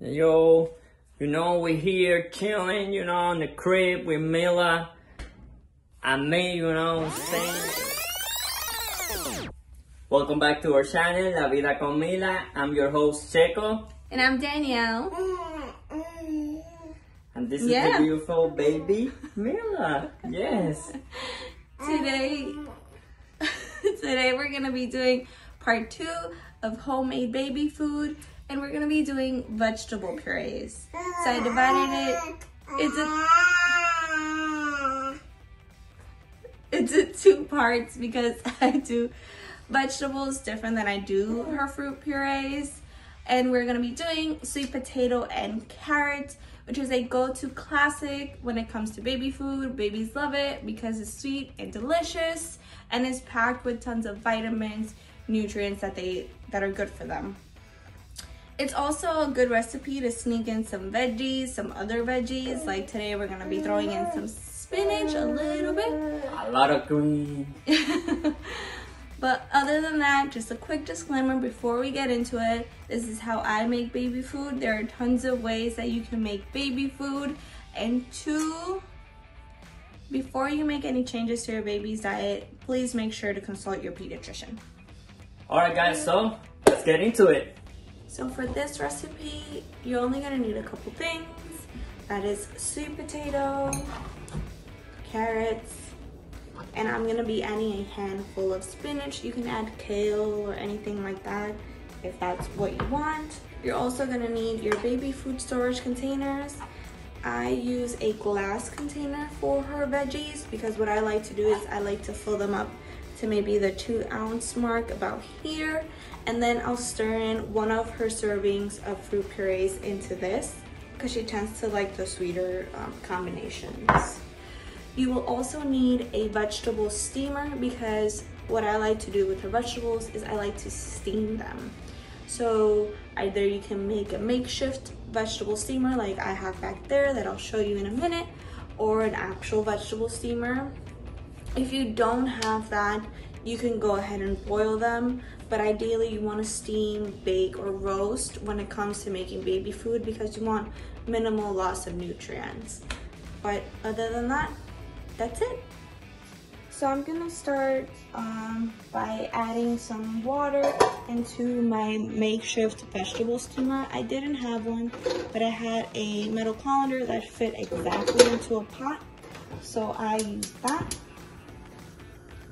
Yo, you know, we're here chilling, you know, in the crib with Mila and me, you know, saying. Welcome back to our channel, La Vida con Mila. I'm your host, Cheko. And I'm Danielle. And this is Yeah. the beautiful baby, Mila. Yes. Today, today we're gonna be doing part two of homemade baby food, and we're gonna be doing vegetable purees. So I divided it into into two parts because I do vegetables different than I do her fruit purees. And we're gonna be doing sweet potato and carrot, which is a go-to classic when it comes to baby food. Babies love it because it's sweet and delicious and is packed with tons of vitamins, nutrients that they that are good for them. It's also a good recipe to sneak in some veggies, some other veggies. Like today we're gonna be throwing in some spinach a little bit. A lot of green. But other than that, just a quick disclaimer before we get into it. This is how I make baby food. There are tons of ways that you can make baby food. And two, before you make any changes to your baby's diet, please make sure to consult your pediatrician. Alright, guys, so let's get into it. So for this recipe, you're only gonna need a couple things. That is sweet potato, carrots, and I'm gonna be adding a handful of spinach. You can add kale or anything like that if that's what you want. You're also gonna need your baby food storage containers. I use a glass container for her veggies because what I like to do is I like to fill them up to maybe the two ounce mark about here and then I'll stir in one of her servings of fruit purees into this because she tends to like the sweeter um, combinations. You will also need a vegetable steamer because what I like to do with her vegetables is I like to steam them. So either you can make a makeshift vegetable steamer like I have back there that I'll show you in a minute or an actual vegetable steamer. If you don't have that, you can go ahead and boil them, but ideally you want to steam, bake, or roast when it comes to making baby food because you want minimal loss of nutrients. But other than that, that's it. So I'm gonna start um, by adding some water into my makeshift vegetable steamer. I didn't have one, but I had a metal colander that fit exactly into a pot. So I used that.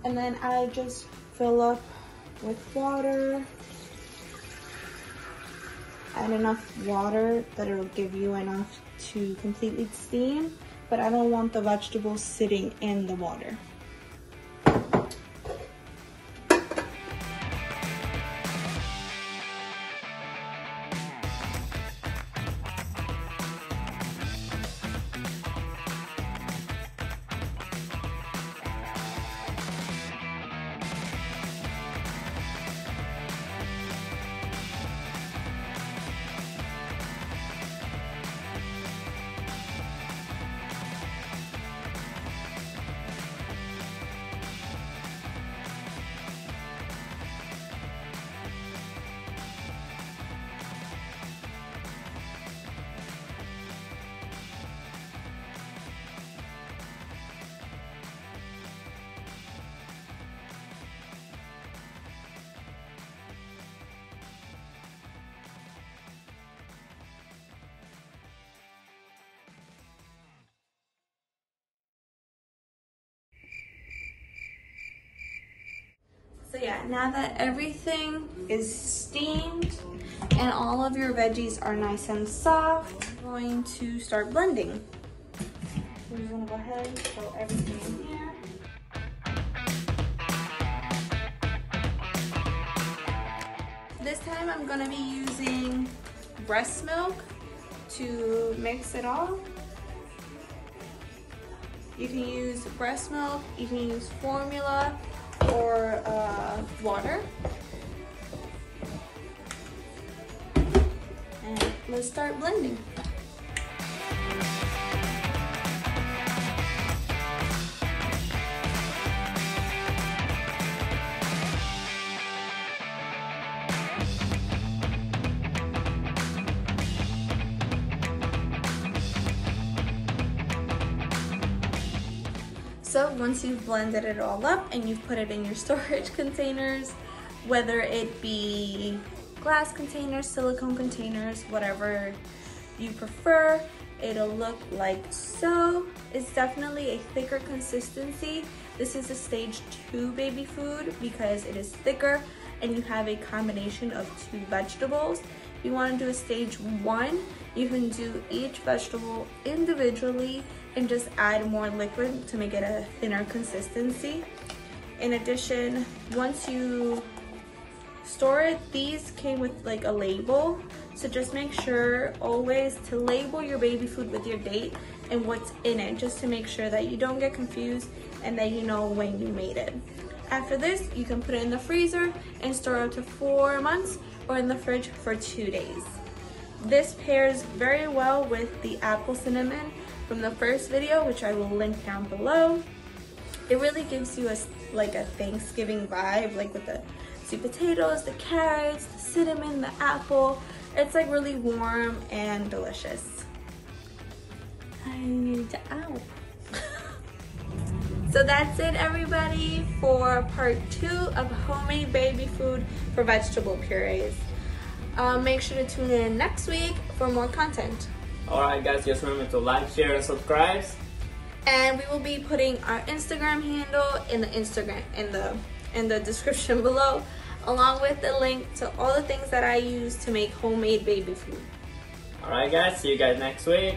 And then I just fill up with water. Add enough water that it'll give you enough to completely steam, but I don't want the vegetables sitting in the water. So yeah, now that everything is steamed and all of your veggies are nice and soft, I'm going to start blending. We're just gonna go ahead and throw everything in here. This time I'm gonna be using breast milk to mix it all. You can use breast milk, you can use formula, or uh, water. And let's start blending. So once you've blended it all up and you've put it in your storage containers, whether it be glass containers, silicone containers, whatever you prefer, it'll look like so. It's definitely a thicker consistency. This is a stage two baby food because it is thicker and you have a combination of two vegetables. You want to do a stage one, you can do each vegetable individually and just add more liquid to make it a thinner consistency. In addition, once you store it, these came with like a label. So just make sure always to label your baby food with your date and what's in it, just to make sure that you don't get confused and that you know when you made it. After this, you can put it in the freezer and store up to four months or in the fridge for two days. This pairs very well with the apple cinnamon from the first video, which I will link down below. It really gives you a like a Thanksgiving vibe, like with the sweet potatoes, the carrots, the cinnamon, the apple. It's like really warm and delicious. I need to out. So that's it everybody for part two of homemade baby food for vegetable purees. Uh, make sure to tune in next week for more content. Alright guys, just remember to like, share, and subscribe. And we will be putting our Instagram handle in the Instagram in the in the description below, along with the link to all the things that I use to make homemade baby food. Alright guys, see you guys next week.